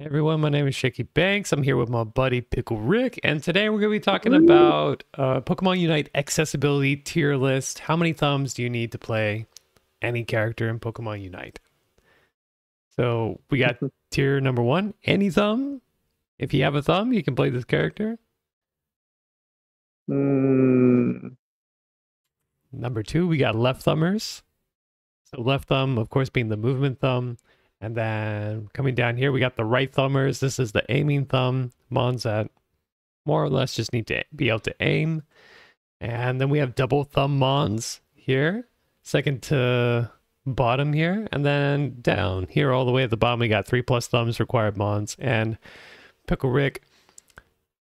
Hey everyone, my name is Shakey Banks. I'm here with my buddy Pickle Rick, and today we're going to be talking about uh, Pokemon Unite accessibility tier list. How many thumbs do you need to play any character in Pokemon Unite? So we got tier number one, any thumb. If you have a thumb, you can play this character. Mm, Number two, we got left thumbers. So left thumb, of course, being the movement thumb. And then coming down here, we got the right thumbers. This is the aiming thumb. Mons that more or less just need to be able to aim. And then we have double thumb Mons here, second to bottom here. And then down here all the way at the bottom, we got three plus thumbs required Mons. And Pickle Rick,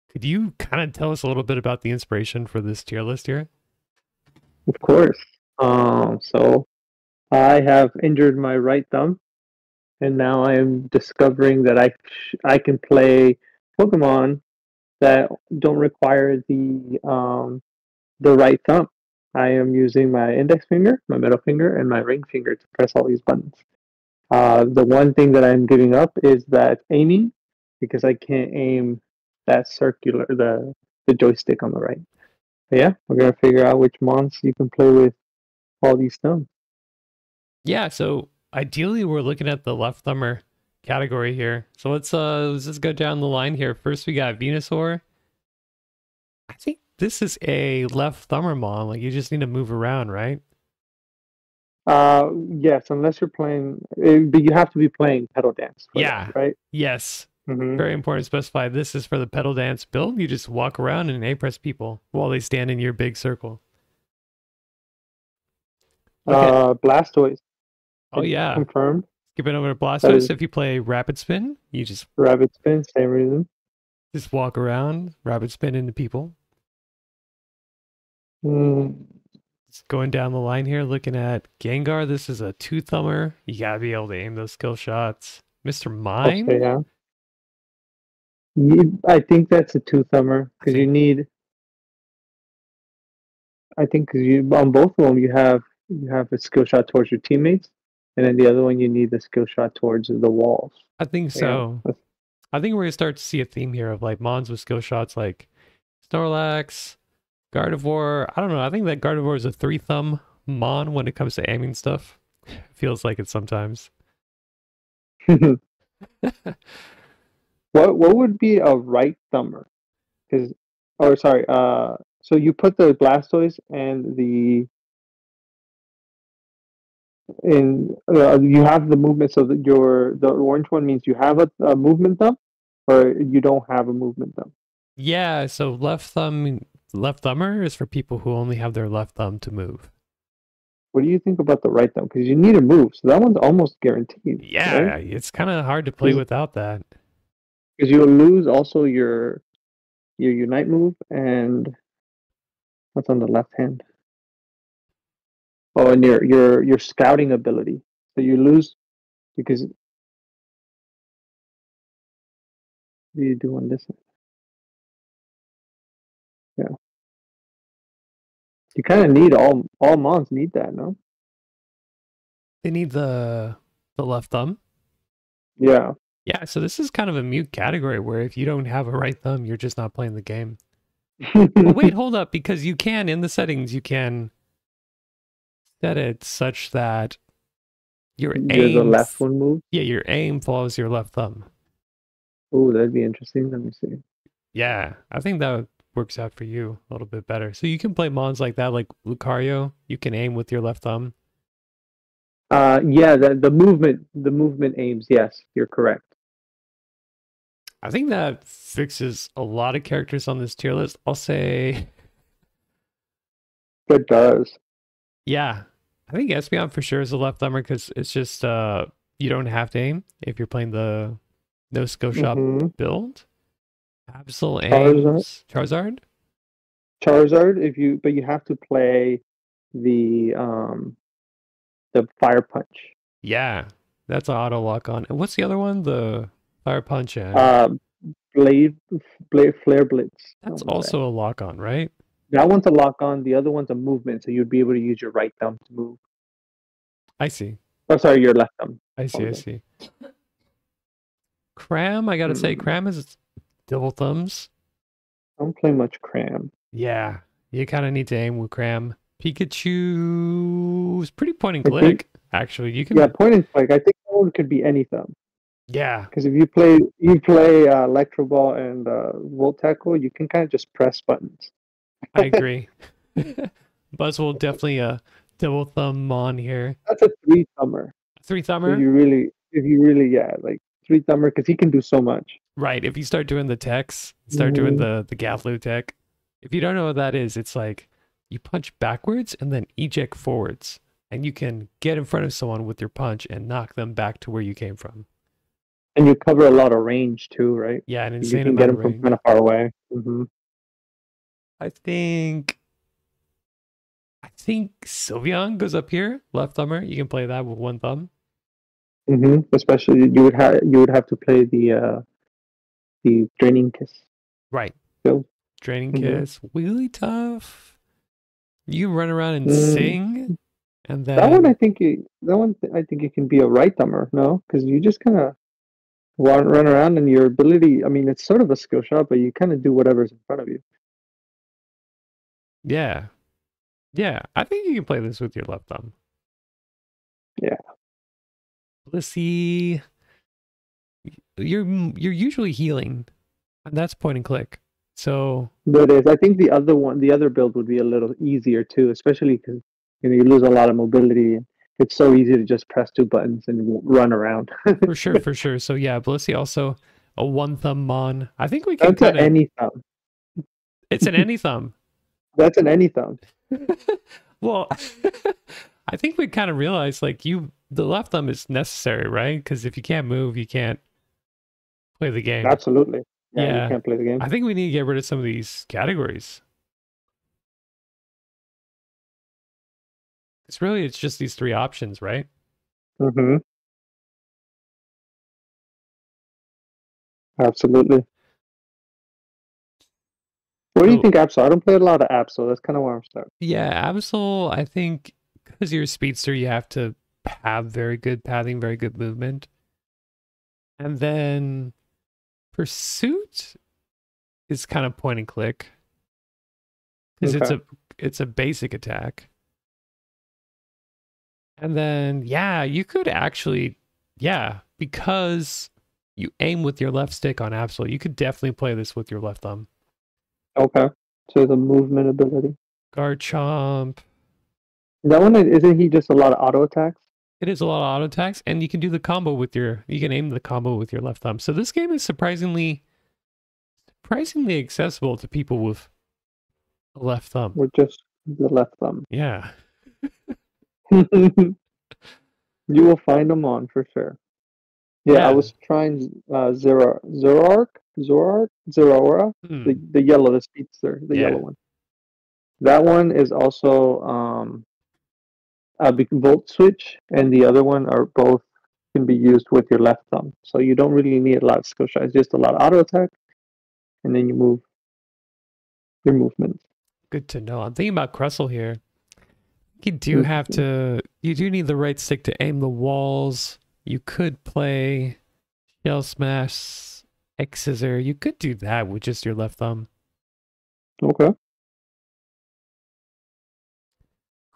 could you kind of tell us a little bit about the inspiration for this tier list here? of course. Um, so I have injured my right thumb, and now I am discovering that I I can play Pokemon that don't require the um, the right thumb. I am using my index finger, my middle finger, and my ring finger to press all these buttons. Uh, the one thing that I'm giving up is that aiming, because I can't aim that circular the the joystick on the right. But yeah, we're gonna figure out which mons you can play with all these thumbs. Yeah, so ideally we're looking at the left thumber category here. So let's uh let's just go down the line here. First we got Venusaur. I think this is a left thumber mon. Like you just need to move around, right? Uh, yes, unless you're playing, eh, but you have to be playing petal dance. that, Yeah. right. Yes. hmm Very important to specify this is for the petal dance build. You just walk around and A press people while they stand in your big circle. Okay. Uh, Blastoise. Oh yeah. confirmed. Skipping over to That Blastoise. is- If you play Rapid Spin, you just Rapid spin, same reason. just walk around, Rapid Spin into people. Mm, Just going down the line here, looking at Gengar. This is a two thumber. You gotta be able to aim those skill shots. Mr. Mime. okay, yeah. You, I think that's a two thumber because you need. I think because you on both of them you have you have a skill shot towards your teammates, and then the other one you need the skill shot towards the walls. I think so. that's- I think we're gonna start to see a theme here of like Mons with skill shots like Snorlax, Gardevoir. I don't know. I think that Gardevoir is a three thumb Mon when it comes to aiming stuff. Feels like it sometimes. What what would be a right thumber? Because or sorry, uh, so you put the Blastoise and the in uh, you have the movement. So that your the orange one means you have a, a movement thumb, or you don't have a movement thumb. Yeah, so left thumb left thumber is for people who only have their left thumb to move. What do you think about the right thumb? Because you need a move, so that one's almost guaranteed. Yeah, it's kind of hard to play without that. because you'll lose also your your unite move and what's on the left hand. Oh, and your your your scouting ability. So you lose because what do you do on this one? Yeah. You kind of need all all mons need that, no? They need the the left thumb. Yeah. Yeah, so this is kind of a mute category where if you don't have a right thumb, you're just not playing the game. But wait, hold up, because you can in the settings you can set it such that your aim the left one move. Yeah, your aim follows your left thumb. Oh, that'd be interesting. Let me see. Yeah, I think that works out for you a little bit better. So you can play mons like that, like Lucario. You can aim with your left thumb. Uh, yeah, the the movement the movement aims. Yes, you're correct. I think that fixes a lot of characters on this tier list. I'll say, It does. yeah, I think Espeon for sure is a left thumber because it's just uh you don't have to aim if you're playing the no skill shot Mhm. build. Absol Charizard. aims Charizard. Charizard, if you but you have to play the um the fire punch. Yeah, that's an auto lock on. And what's the other one? The fire punch. And Um, blade, blade, flare blitz. that's also a lock on, right? That? one's a lock on. The other one's a movement, so you'd be able to use your right thumb to move. I see. Oh, sorry, your left thumb. I see. I see. Cram, I gotta say, Hmm. Cram is double thumbs. I don't play much cram. Yeah, you kind of need to aim with Cram. Pikachu is pretty point and I think- click. Actually, you can. Yeah, point and click. I think that one could be any thumb. yeah, Because if you play you play uh, Electro Ball and uh, Volt Tackle, you can kind of just press buttons. I agree. Buzzwole definitely a double thumb on here. That's a three thumber. Three thumber. If you really, if you really, yeah, like three thumber, because he can do so much. right? If you start doing the techs, start doing Mhm. the the Gathlu tech. If you don't know what that is, it's like you punch backwards and then eject forwards, and you can get in front of someone with your punch and knock them back to where you came from. And you cover a lot of range too, right? Yeah, an insane You can get them of from kind of far away. hmm I think I think Sylveon goes up here, left thumber. You can play that with one thumb. hmm Especially you would have you would have to play the uh, the draining kiss. Right. So, Draining Mhm. kiss. Really tough. You run around and Mm. sing and then That one, I think, you, that one, I think it can be a right thumber. No, because you just kind of run around, and your ability. I mean, it's sort of a skill shot, but you kind of do whatever's in front of you. Yeah. Yeah. I think you can play this with your left thumb. Yeah. Blissey. You're mm, you're usually healing. And that's point and click. So But it is. I think the other one, the other build would be a little easier too, especially because you know you lose a lot of mobility. and It's so easy to just press two buttons and run around. for sure, for sure. So yeah, Blissey also a one thumb mon. I think we can That's an kind of any thumb. it's an any thumb. That's an any thumb. Well, I think we kind of realized like you, the left thumb is necessary, right? Because if you can't move, you can't play the game. Absolutely. Yeah, Yeah. you can't play the game. I think we need to get rid of some of these categories. It's really it's just these three options, right? hmm Absolutely. What do you think, Absol? I don't play a lot of Absol. That's kind of where I'm stuck. Yeah, Absol, I think because you're a speedster, you have to have very good pathing, very good movement. And then Pursuit is kind of point and click. Because it's a it's a basic attack. And then yeah, you could actually yeah, because you aim with your left stick on Absol, you could definitely play this with your left thumb. Okay. So the movement ability. Garchomp. That one isn't he just a lot of auto attacks? It is a lot of auto attacks, and you can do the combo with your. You can aim the combo with your left thumb. So this game is surprisingly, surprisingly accessible to people with a left thumb. With just the left thumb. Yeah, you will find them on for sure. Yeah, Yeah. I was trying uh Zero Zoroark, Zoroark, Zeraora, Hmm. the the yellow, the speedster, the Yeah. yellow one. That one is also um a big volt switch, and the other one are both can be used with your left thumb. So you don't really need a lot of skill shots, just a lot of auto attack, and then you move your movement. good to know. I'm thinking about Crustle here. You do Mhm. have to. You do need the right stick to aim the walls. You could play Shell Smash, X Scissor. You could do that with just your left thumb. Okay.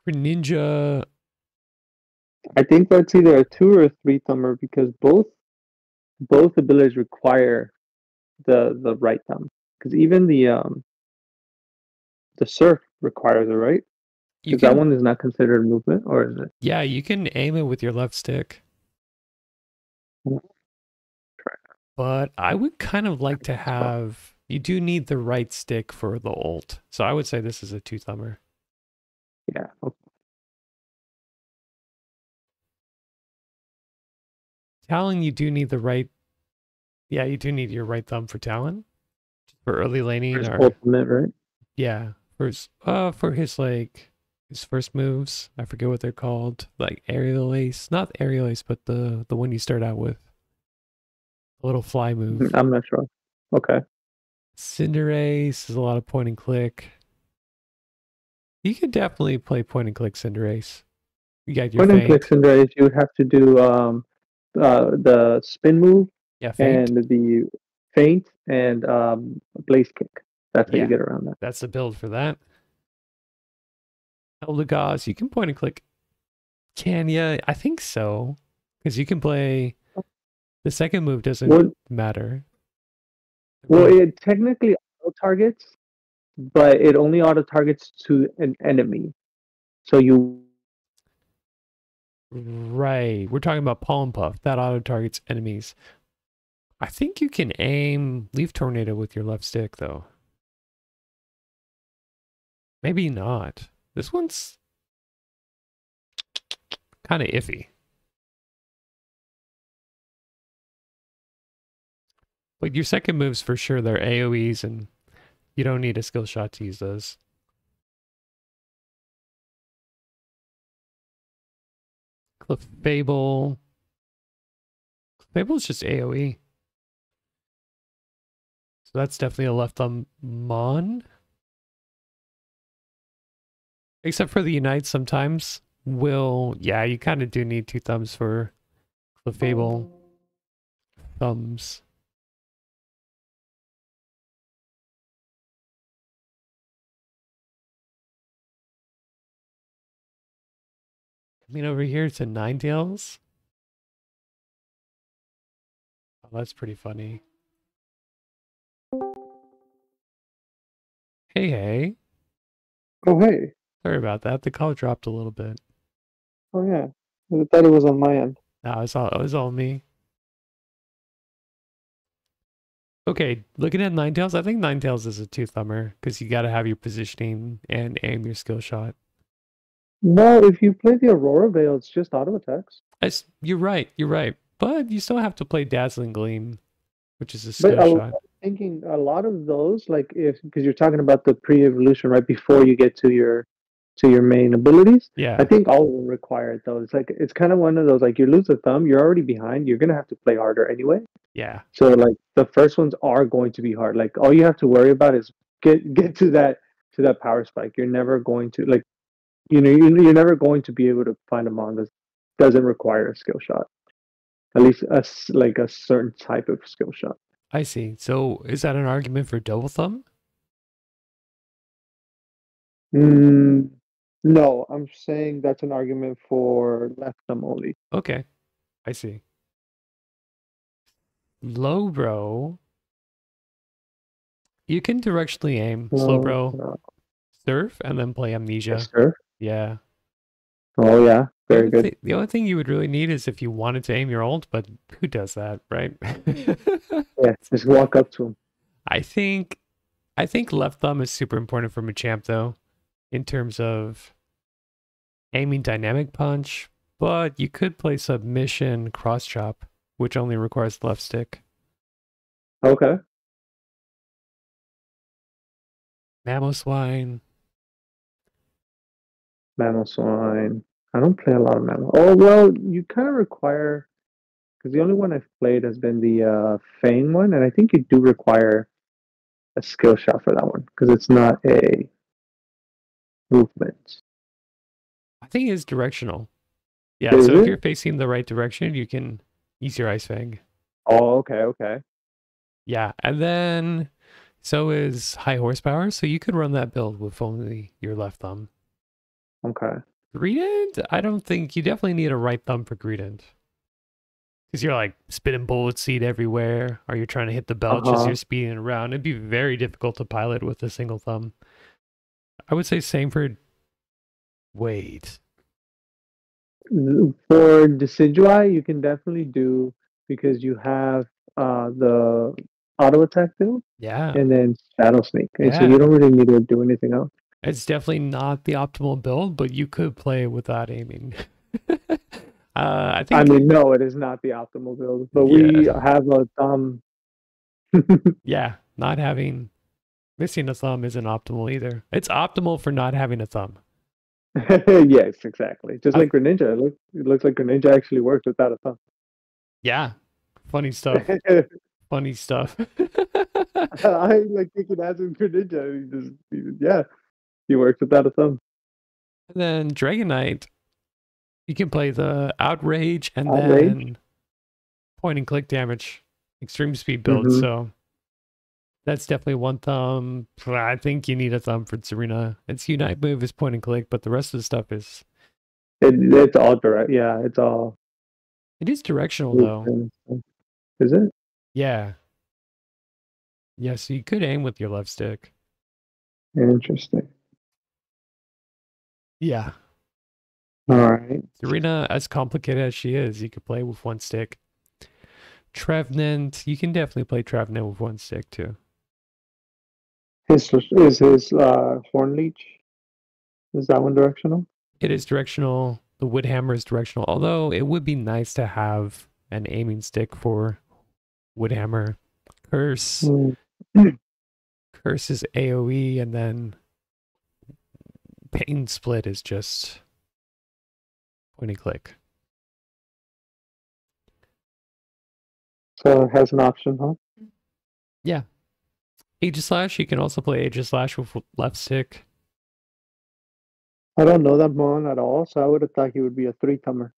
Ninja. I think that's either a two or a three thumber because both both abilities require the the right thumb. Because even the um the surf requires it, right? You Because that one is not considered movement, or is it? yeah, you can aim it with your left stick. But I would kind of like to have. You do need the right stick for the ult, so I would say this is a two thumber. Yeah. okay. Talon, you do need the right. Yeah, you do need your right thumb for Talon for early laning or ultimate, right? yeah, for his uh for his like his first moves. I forget what they're called, like aerial ace, not aerial ace, but the the one you start out with, little fly move. I'm not sure. Okay. Cinderace is a lot of point and click. You could definitely play point and click Cinderace. You got your Point and click Cinderace, you would have to do um uh the spin move Yeah, feint. and the feint and um, blaze kick. That's how Yeah. you get around that. That's the build for that. Eldegoss, you can point and click. Can ya? I think so. Because you can play. The second move doesn't Well, matter. well, it technically auto targets, but it only auto targets to an enemy. So you Right. We're talking about Pollen Puff. That auto targets enemies. I think you can aim Leaf Tornado with your left stick, though. Maybe not. This one's kind of iffy. But your second moves for sure, they're AoEs, and you don't need a skill shot to use those. Cliff Fable. Is just AoE. So that's definitely a left thumb Mon. Except for the Unite sometimes will yeah, you kind of do need two thumbs for Clefable thumbs. I mean over here it's to Ninetales. Oh, that's pretty funny. Hey hey. oh hey Sorry about that. The call dropped a little bit. oh yeah I thought it was on my end. No, it's all it was all me. Okay, looking at Ninetales, I think Ninetales is a two thumber because you got to have your positioning and aim your skill shot. No, if you play the Aurora Veil, it's just auto attacks. It's, you're right, you're right, but you still have to play Dazzling Gleam, which is a But skill a- shot. Thinking a lot of those, like if because you're talking about the pre-evolution right before you get to your to your main abilities. Yeah, I think all of them require it though. It's like it's kind of one of those like you lose a thumb, you're already behind. You're gonna have to play harder anyway. yeah, So like the first ones are going to be hard. Like all you have to worry about is get get to that to that power spike. You're never going to like you know you- you're never going to be able to find a mon that doesn't require a skill shot. At least a, like a certain type of skill shot. I see. So is that an argument for double thumb? Mm, no, I'm saying that's an argument for left thumb only. Okay, I see. Low bro. You can directionally aim Slowbro, surf, and then play amnesia. yes, sir. Yeah. Oh yeah, very good. thi- the only thing you would really need is if you wanted to aim your ult, but who does that, right? Yeah, just walk up to him. I think I think left thumb is super important for Machamp though, in terms of aiming dynamic punch, but you could play submission cross chop, which only requires left stick. Okay. Mammoth Mamoswine. Mamoswine. I don't play a lot of Mammo. Oh well, you kind of require because the only one I've played has been the uh, Fang one, and I think you do require a skill shot for that one because it's not a movement. I think it's directional. Yeah, Is so if you're facing the right direction, you can use your Ice Fang. Oh, okay, okay. Yeah, and then so is high horsepower, so you could run that build with only your left thumb. Okay. Greedent? I don't think you definitely need a right thumb for Greedent. Because you're like spitting bullet seed everywhere, or you're trying to hit the belch as Uh-huh. you're speeding around. It'd be very difficult to pilot with a single thumb. I would say same for. Wait. For Decidueye, you can definitely do because you have uh, the auto attack build Yeah. and then Shadow Sneak, and so you don't really need to do anything else. It's definitely not the optimal build, but you could play without aiming. uh, I think I mean, no, it is not the optimal build, but we have a thumb. Yeah, not having missing a thumb isn't optimal either. It's optimal for not having a thumb. yes, exactly. Just I- like Greninja, it, look, it looks like Greninja actually works without a thumb. Yeah, funny stuff. funny stuff. I like kicking ass with Greninja. He just, he- yeah, he works without a thumb. And then Dragonite, you can play the outrage and Outrage? then point and click damage. extreme speed build. Mhm. So that's definitely one thumb. I think you need a thumb for Tsareena. Its unite move is point and click, but the rest of the stuff is It, it's all direct. Yeah, it's all. it is directional though. Is it? Yeah. Yeah, so you could aim with your left stick. Interesting. Yeah. All right. Tsareena, as complicated as she is, you could play with one stick. Trevenant, you can definitely play Trevenant with one stick too. His is his uh, horn leech. Is that one directional? It is directional. The wood hammer is directional, although it would be nice to have an aiming stick for wood hammer. Curse, Mm. curse is AOE, and then pain split is just point and click. So it has an option, huh? Yeah. Aegislash, you can also play Aegislash with left stick. I don't know that mon at all, so I would have thought he would be a three thumber.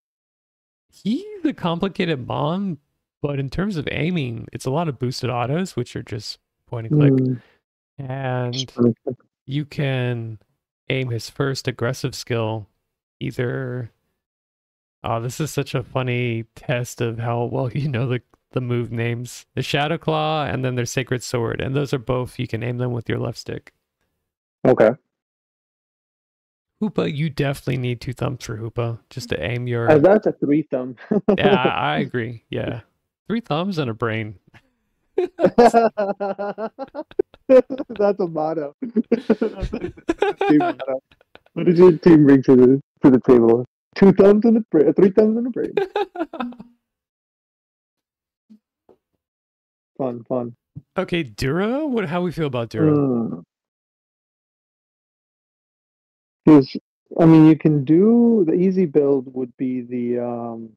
He's a complicated bomb, but in terms of aiming, it's a lot of boosted autos, which are just point and click. Mm, And you can aim his first aggressive skill either. Oh, this is such a funny test of how well you know the, the move names. The Shadow Claw and then their Sacred Sword. And those are both, you can aim them with your left stick. Okay. Hoopa, you definitely need two thumbs for Hoopa just to aim your. Uh, that's a three thumb. yeah, I, I agree. Yeah. Three thumbs and a brain. that's a motto. That's a team motto. What did your team bring to the to the table? Two thumbs and a brain, three thumbs and a brain. Fun, fun. okay, Dura. What? How we feel about Dura? Because I mean, you can do the easy build would be the um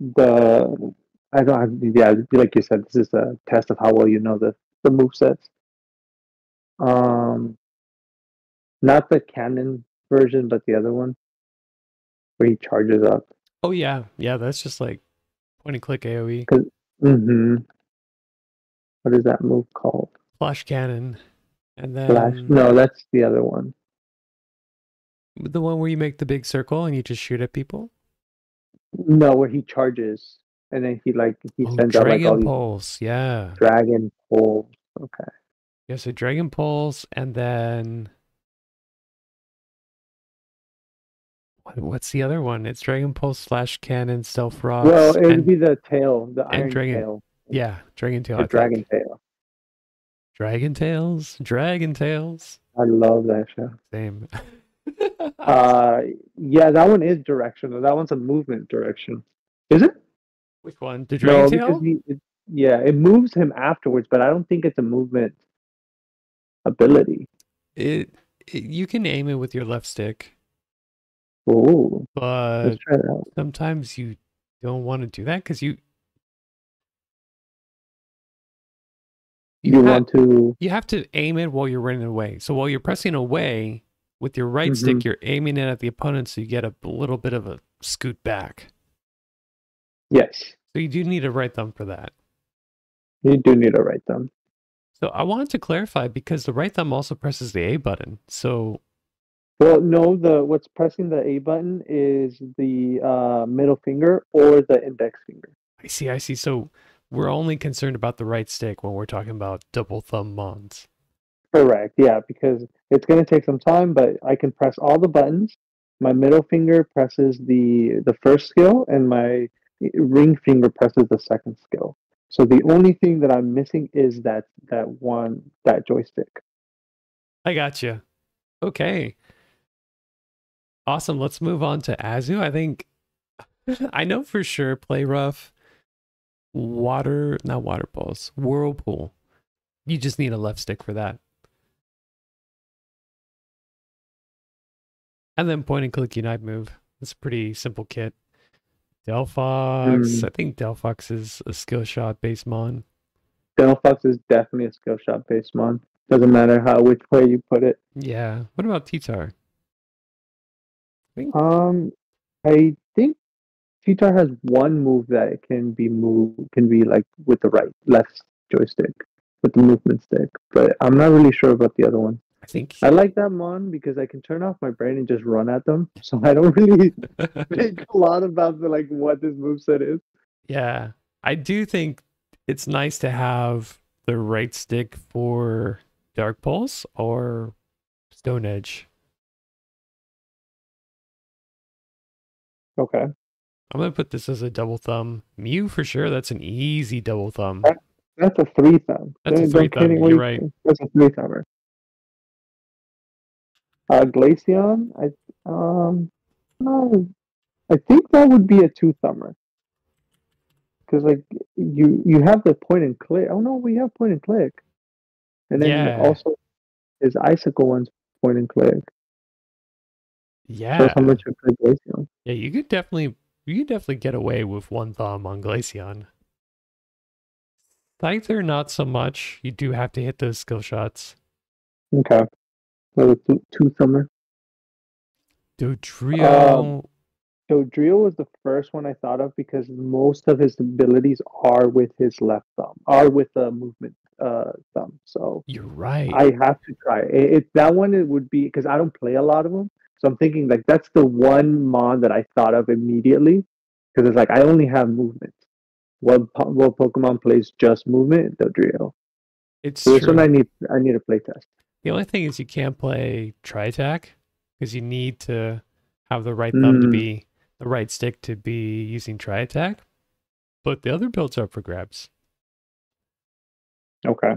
the I don't have, yeah like you said this is a test of how well you know the the move sets. Um, not the cannon version, but the other one where he charges up. Oh yeah, yeah. That's just like point and click AOE. Mm-hmm. What is that move called? Flash cannon, and then Flash? No, that's the other one. the one where you make the big circle and you just shoot at people. No, where he charges and then he like he Oh, sends out like all Dragon these. Yeah, dragon pulse. Okay. yeah. So Dragon Pulse, and then what, what's the other one? It's Dragon Pulse, Flash Cannon, self rocks. well, it would and, be the tail, the iron dragon- tail, yeah, Dragon Tail. think. dragon tail. Dragon Tails, Dragon Tails. I love that show. Same. Uh, yeah, that one is directional. That one's a movement direction. Is it? Which one? The No, Dragon because Tail? he, it, yeah, it moves him afterwards, but I don't think it's a movement ability. It, it you can aim it with your left stick, Ooh, but let's try that. out. sometimes you don't want to do that because you You ha- want to? you have to aim it while you're running away. So while you're pressing away with your right Mm-hmm. stick, you're aiming it at the opponent, so you get a little bit of a scoot back. Yes, So you do need a right thumb for that. you do need a right thumb. So I wanted to clarify because the right thumb also presses the A button. So Well, no, the what's pressing the A button is the uh, middle finger or the index finger. I see, I see. So we're only concerned about the right stick when we're talking about double thumb mons. Correct. Yeah, because it's going to take some time, but I can press all the buttons. My middle finger presses the the first skill, and my ring finger presses the second skill. So the only thing that I'm missing is that that one that joystick. I got you. Okay. Awesome. Let's move on to Azu. I think I know for sure play rough, water, not water balls whirlpool. You just need a left stick for that. And then point and click unite move. It's a pretty simple kit. Delphox. Hmm. I think Delphox is a skill shot based mon. Delphox is definitely a skill shot based mon. Doesn't matter how which way you put it. Yeah. What about Titar? Um, I think Cheetar has one move that can be move can be like with the right left joystick with the movement stick, but I'm not really sure about the other one. I think I like that mon because I can turn off my brain and just run at them, so I don't really think a lot about the like what this moveset is. Yeah, I do think it's nice to have the right stick for Dark Pulse or Stone Edge. Okay, I'm gonna put this as a double thumb. Mew for sure. That's an easy double thumb. that's a three thumb. That's a three thumb, you're right. That's a three thumber. Uh, Glaceon, I um, no, I think that would be a two thumber. Because like you you have the point and click. Oh no, we have point and click, and then Yeah. also his icicle one's point and click. Yeah, Shows how much you play Glaceon. yeah. You could definitely, you could definitely get away with one thumb on Glaceon. Scyther, not so much. You do have to hit those skill shots. Okay, it's two, two thumber. Dodrio, So Drio was the first one I thought of because most of his abilities are with his left thumb, are with the movement uh, thumb. So you're right. I have to try it. it. That one it would be because I don't play a lot of them. So I'm thinking like that's the one mon that I thought of immediately because it's like I only have movement. What what Pokemon plays just movement? The Drio. it's So this one I need I need a play test. The only thing is you can't play tri attack because you need to have the right thumb to Mm. be the right stick to be using tri attack. But the other builds are up for grabs. Okay.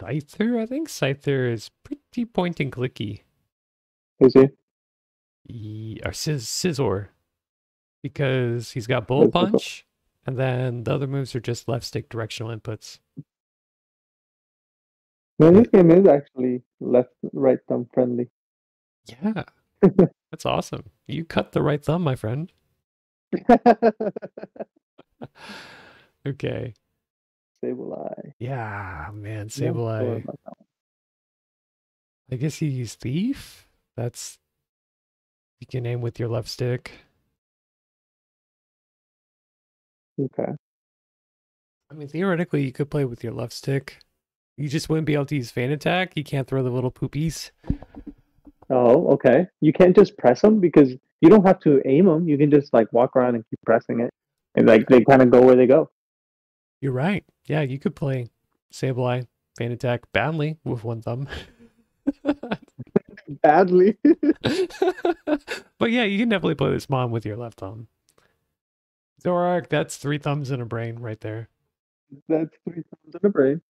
Scyther, I think Scyther is pretty point and clicky. Is he? Ye- or Sizz- Scizor. Because he's got Bullet Scizor. Punch, and then the other moves are just left stick directional inputs. No, this game is actually left right thumb friendly. Yeah. That's awesome. You cut the right thumb, my friend. Okay. Sableye. Yeah, man, Sableye. I guess he's thief. That's you can aim with your left stick. Okay. I mean, theoretically, you could play with your left stick. You just wouldn't be able to use fan attack. You can't throw the little poopies. Oh, okay. You can't just press them because you don't have to aim them. You can just like walk around and keep pressing it, and like they kind of go where they go. You're right. Yeah, you could play Sableye, fan attack badly with one thumb. Badly. but yeah, you can definitely play this mom with your left thumb. Zoroark, that's three thumbs and a brain right there. That's three thumbs in a brain,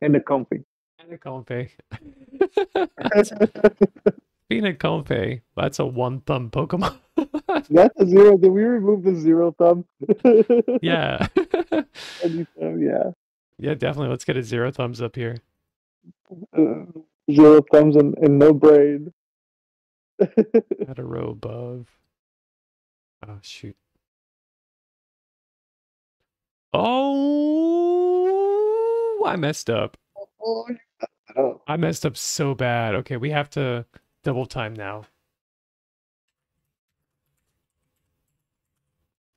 and the Comfey. And a Comfey. Being a Comfey, that's a one thumb Pokemon. That's a zero. Did we remove the zero thumb? yeah. Yeah. yeah, definitely. Let's get a zero thumbs up here. Uh, zero thumbs and, and no brain. At a row above. Oh shoot. Oh, I messed up. oh. I messed up so bad. Okay, we have to double time now.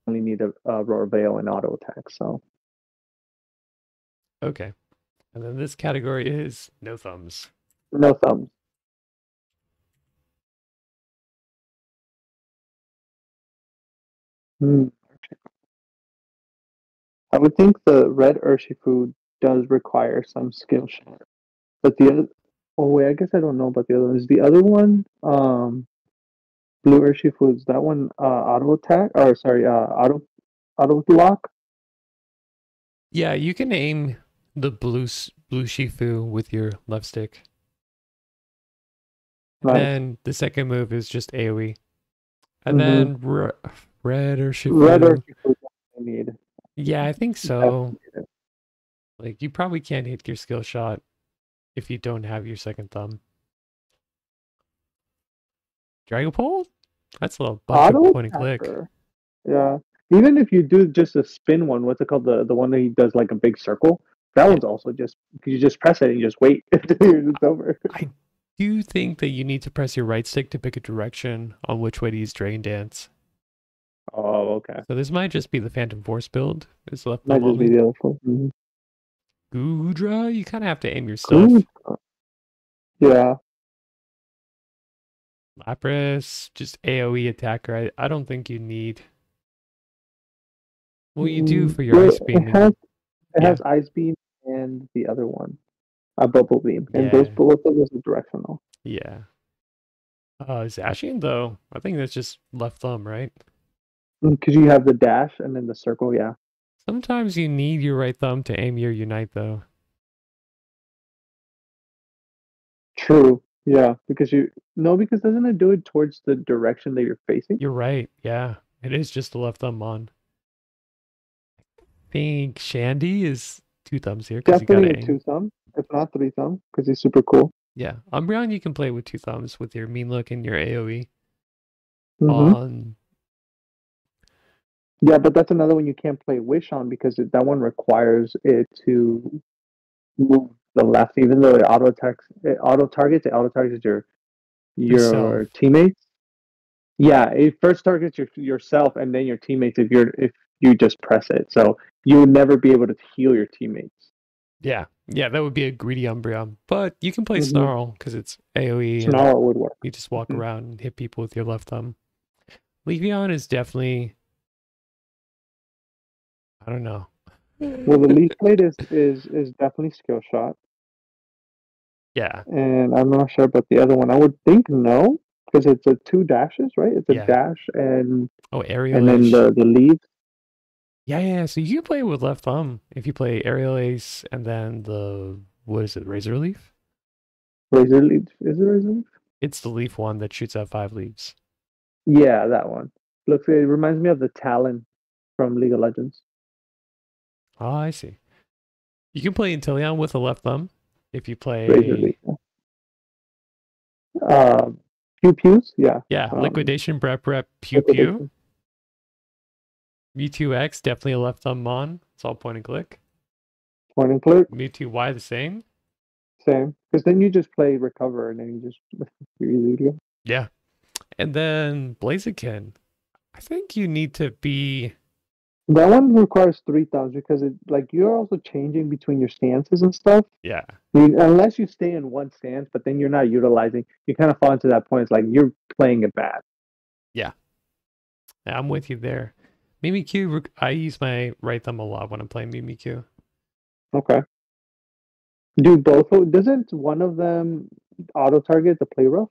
Only need a, Aurora Veil and auto attack. So Okay. And then this category is no thumbs. no thumbs. Hmm. I would think the red Urshifu does require some skill shot. But the other oh wait, I guess I don't know about the other one. Is the other one um blue Urshifu is that one uh auto attack or sorry, uh auto auto lock? Yeah, you can aim the blue blue Shifu with your left stick. Nice. And the second move is just AoE. And Mhm. then re- red Urshifu. Red Urshifu I need. Yeah, I think so. Like you probably can't hit your skill shot if you don't have your second thumb. Dragapult? That's a little bunch of point and click. Yeah. Even if you do just a spin one, what's it called? The the one that he does like a big circle. That one's also just you just press it and you just wait until it's over. I Do you think that you need to press your right stick to pick a direction on which way to use Dragon Dance? Oh, okay. So this might just be the Phantom Force build. It's left Might just be the other one. Goodra, you kind of have to aim yourself. Good. Yeah. Lapras, just AoE attacker. I, I don't think you need. Well, you do Mm, for your well, ice beam. It has, it yeah. has ice beam and the other one, a bubble beam, and those Yeah. both of those are directional. Yeah. Uh, Zacian though, I think that's just left thumb, right? Because you have the dash and then the circle. Yeah. Sometimes you need your right thumb to aim your unite though. True. Yeah. Because you no, because doesn't it do it towards the direction that you're facing? You're right. Yeah, it is just the left thumb on. I think Shandy is two thumbs here Definitely a two thumb, if not three thumb, because he's super cool. Yeah, Umbreon you can play with two thumbs with your mean look and your AOE Mhm. on. Yeah, but that's another one you can't play wish on because it, that one requires it to move the left, even though it auto attacks, it auto targets, it auto targets your your Yourself. teammates. Yeah, it first targets your yourself and then your teammates if you're if you just press it. So you'll never be able to heal your teammates. Yeah, yeah, that would be a greedy Umbreon, but you can play Mhm. Snarl because it's AOE and Snarl would work. you just walk Mhm. around and hit people with your left thumb. Leafeon is definitely. I don't know. Well, the leaf blade is is is definitely skill shot, Yeah, and I'm not sure about the other one. I would think no, because it's a two dashes, right? It's a Yeah. dash and Oh, aerial. and then the the. Yeah, yeah. yeah, So you can play with left thumb if you play aerial ace and then the what is it, razor leaf? Razor leaf is it razor leaf? It's the leaf one that shoots out five leaves. Yeah, that one. Looks. It reminds me of the Talon from League of Legends. Oh, I see. You can play Inteleon with a left thumb if you play. Razor leaf. Um, pew pews. Yeah. Yeah, um, liquidation, prep, rep, pew pew. liquidation. Mewtwo X definitely a left thumb on. It's all point and click. Point and click. Mewtwo Y the same. Same. Because then you just play recover and then you just easy to go. Yeah. And then Blaziken. I think you need to be That one requires three thumbs because it like you're also changing between your stances and stuff. yeah. I mean, unless you stay in one stance, but then you're not utilizing. You kind of fall into that point. It's like you're playing it bad. Yeah. I'm with you there. Mimikyu, rec- I use my right thumb a lot when I'm playing Mimikyu. Okay. Do both? Doesn't one of them auto target the play rough?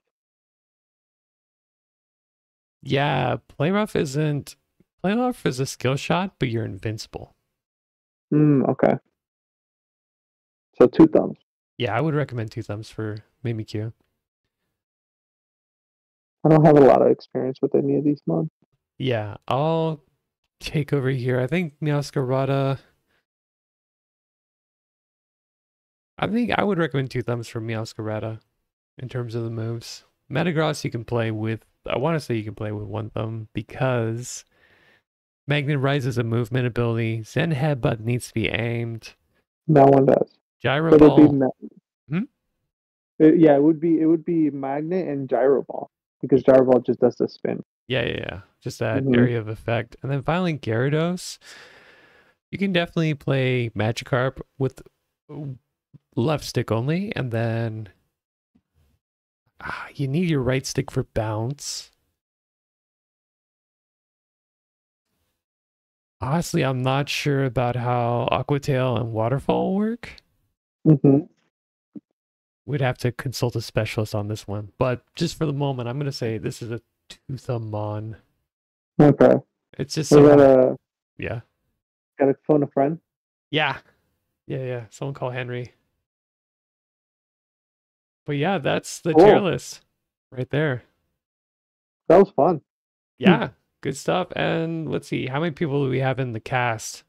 Yeah, play rough isn't play rough is a skill shot, but you're invincible. Hmm. Okay. So two thumbs. Yeah, I would recommend two thumbs for Mimikyu. I don't have a lot of experience with any of these mods. Yeah, I'll take over here. I think Meowscarada. I think I would recommend two thumbs for Meowscarada in terms of the moves. Metagross you can play with. I want to say you can play with one thumb because Magnet Rise is a movement ability. Zen Headbutt needs to be aimed. That one does. Gyro But it'd be Ball. ma- Hmm? Uh, yeah, it would be it would be magnet and gyro ball because gyro ball just does the spin. Yeah, yeah, yeah. Just that Mhm. area of effect. And then finally, Gyarados. You can definitely play Magikarp with left stick only, and then ah, you need your right stick for bounce. Honestly, I'm not sure about how Aquatail and Waterfall work. hmm We'd have to consult a specialist on this one. But just for the moment, I'm going to say this is a two thumb mon. Okay. It's just So gotta yeah. gotta phone a friend. Yeah. Yeah, yeah. Someone call Henry. But yeah, that's the tier list right there. That was fun. Yeah, good stuff. And let's see, how many people do we have in the cast?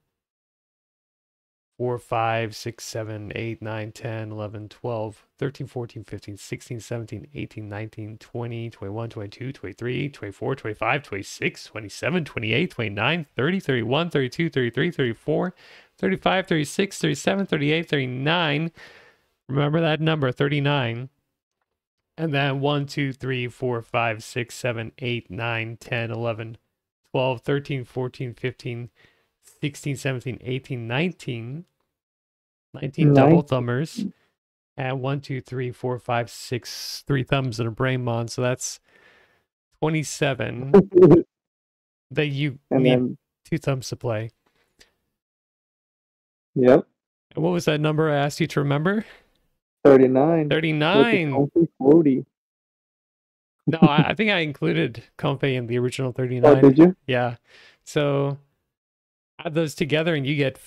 4, 5, 6, 7, 8, 9, 10, 11, 12, 13, 14, 15, 16, 17, 18, 19, 20, 21, 22, 23, 24, 25, 26, 27, 28, 29, 30, 31, 32, 33, 34, 35, 36, 37, 38, 39. Remember that number, 39. And then 1, 2, 3, 4, 5, 6, 7, 8, 9, 10, 11, 12, 13, 14, 15, 16, 17, 18, 19. 19 double thumbers. And one, two, three, four, five, six, three thumbs and a Brainmon. So that's 27 that you and need then, two thumbs to play. yep, And what was that number I asked you to remember? 39. 39. 40. No, I, I think I included Comfey in the original Oh, 39. did you? Yeah. So add those together and you get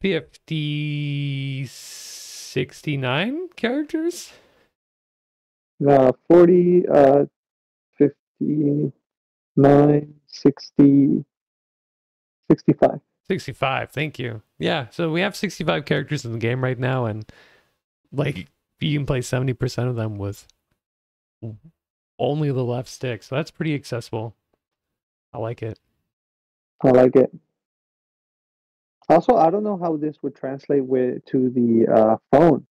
50, 69 characters? Uh, 40, uh, 59, 60, 65. 65. Thank you. Yeah. So we have 65 characters in the game right now. And like you can play 70% of them with only the left stick. So that's pretty accessible. I like it. I like it. Also, I don't know how this would translate with to the uh, phone,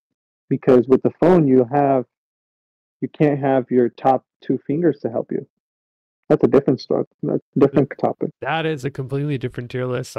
because with the phone you have, you can't have your top two fingers to help you. That's a different story. That's a different topic. That is a completely different tier list.